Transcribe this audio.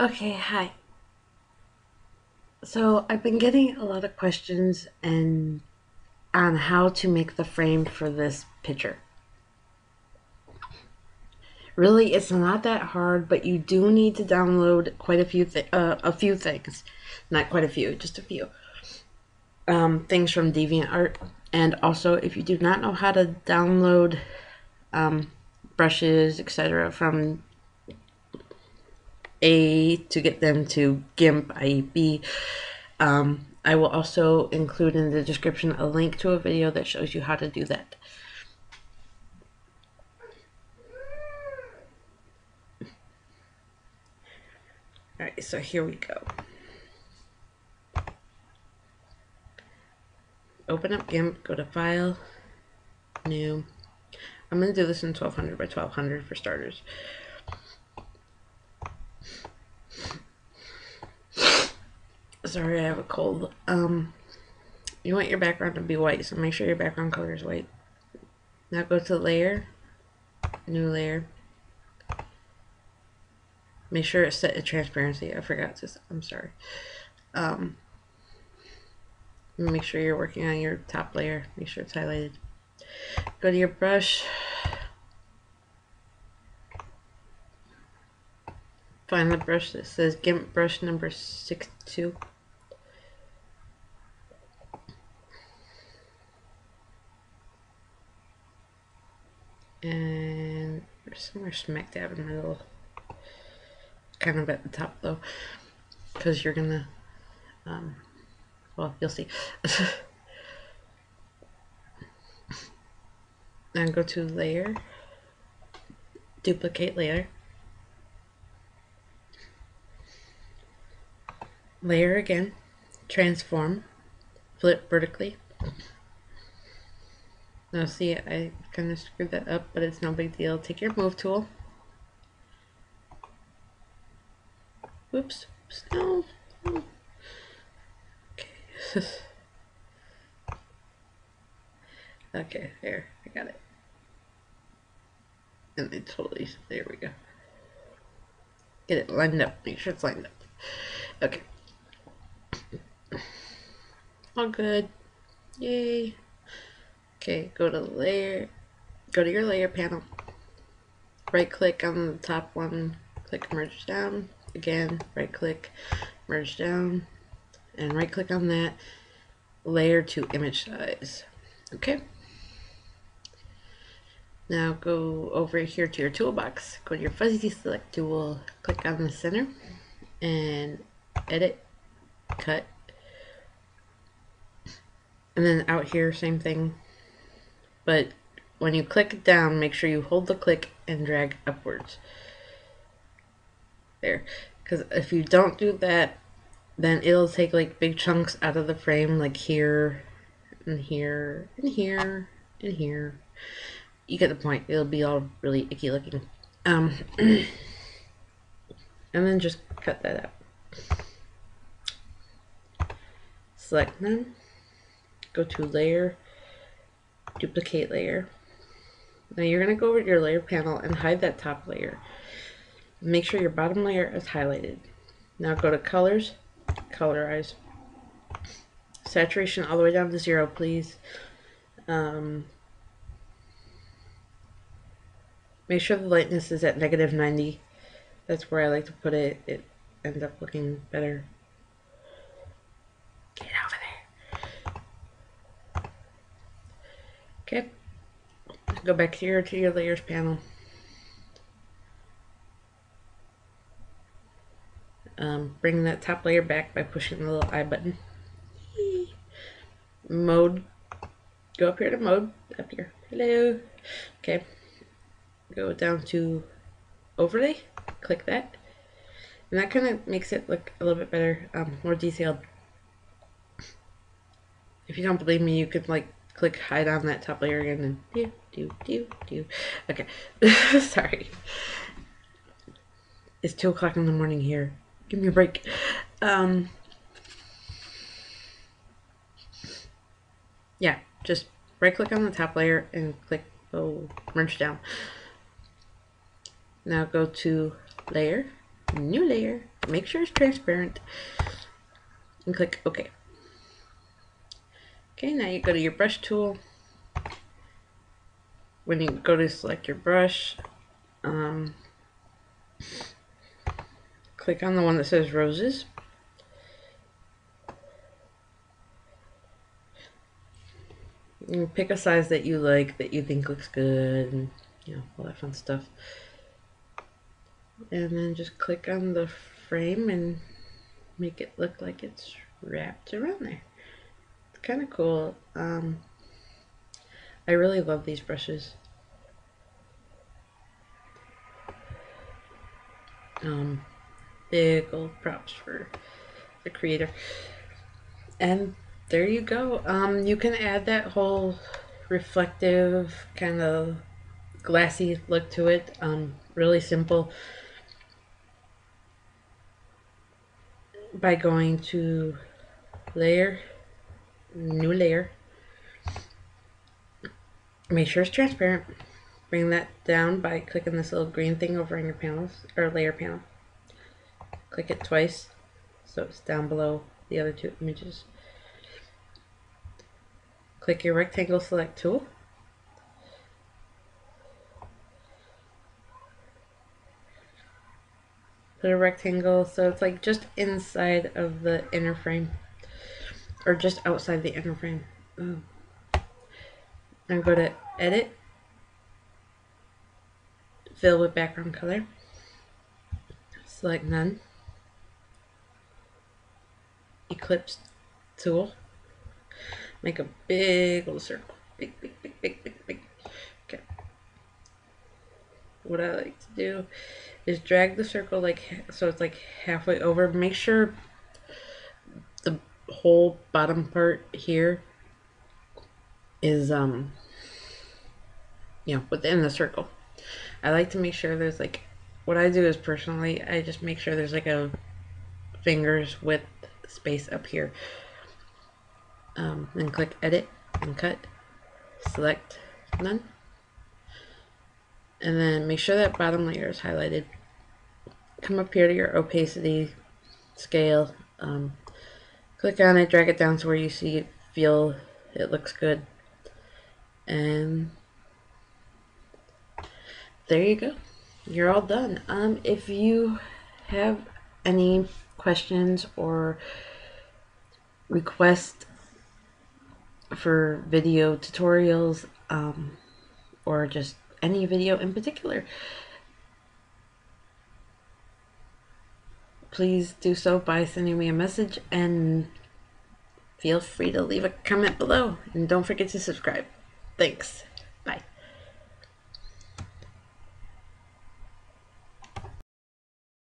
Okay, hi. So I've been getting a lot of questions and on how to make the frame for this picture. Really, it's not that hard, but you do need to download quite a few uh, a few things, not quite a few, just a few um, things from DeviantArt. And also, if you do not know how to download um, brushes, etc., from A to get them to GIMP, i.e., B, um, I will also include in the description a link to a video that shows you how to do that. Alright, so here we go. Open up GIMP, go to File, New. I'm going to do this in 1200 by 1200 for starters. Sorry, I have a cold. Um, you want your background to be white, so make sure your background color is white. Now go to Layer, New Layer. Make sure it's set to transparency. I forgot to. I'm sorry. Um, make sure you're working on your top layer. Make sure it's highlighted. Go to your brush. Find the brush that says GIMP brush number 62. And somewhere smack dab in the middle kind of at the top though, because you're gonna, um, well, you'll see. and go to layer, duplicate layer, layer again, transform, flip vertically. Now see, I kind of screwed that up, but it's no big deal. Take your move tool Whoops. No. Okay. okay, there. I got it. And they totally, there we go. Get it lined up. Make sure it's lined up. Okay. All good. Yay. Okay, go to layer, go to your layer panel. Right click on the top one, click merge down again, right click, merge down, and right click on that, layer to image size. Okay. Now go over here to your toolbox, go to your fuzzy select tool, click on the center, and edit, cut, and then out here, same thing, but when you click down, make sure you hold the click and drag upwards. There. Because if you don't do that then it'll take like big chunks out of the frame like here and here and here and here. You get the point. It'll be all really icky looking. Um and then just cut that out. Select none. Go to layer duplicate layer now you're going to go over to your layer panel and hide that top layer Make sure your bottom layer is highlighted. Now go to colors, colorize. Saturation all the way down to zero, please. Um, make sure the lightness is at negative 90. That's where I like to put it. It ends up looking better. Get over there. Okay. Go back here to your layers panel. Um, bring that top layer back by pushing the little eye button. Mode. Go up here to mode. Up here. Hello. Okay. Go down to overlay. Click that. And that kind of makes it look a little bit better, um, more detailed. If you don't believe me, you could like click hide on that top layer again and do, do, do, do. Okay. Sorry. It's 2 o'clock in the morning here. Give me a break. Um, yeah, just right click on the top layer and click oh merge down. Now go to layer, new layer, make sure it's transparent, and click OK. Okay, now you go to your brush tool. When you go to select your brush, um, click on the one that says roses. You pick a size that you like, that you think looks good, and you know, all that fun stuff. And then just click on the frame and make it look like it's wrapped around there. Kind of cool. Um, I really love these brushes. Um, big old props for the creator. And there you go. Um, you can add that whole reflective kind of glassy look to it. Um, really simple. By going to layer, new layer. Make sure it's transparent. Bring that down by clicking this little green thing over on your panels or layer panel. Click it twice so it's down below the other two images. Click your rectangle select tool. Put a rectangle so it's like just inside of the inner frame or just outside the inner frame. Ooh. And go to edit, fill with background color, select none, ellipse tool, Make a big old circle. Big, big, big, big, big, big. Okay. What I like to do is drag the circle like so it's like halfway over. Make sure whole bottom part here is um you know within the circle. I like to make sure there's like what I do is personally I just make sure there's like a fingers width space up here. Um, then click edit and cut. Select none. And then make sure that bottom layer is highlighted. Come up here to your opacity scale um, click on it drag it down to where you see it feel it looks good. And there you go. You're all done. Um, if you have any questions or request for video tutorials um, or just any video in particular, please do so by sending me a message and feel free to leave a comment below. And don't forget to subscribe. Thanks.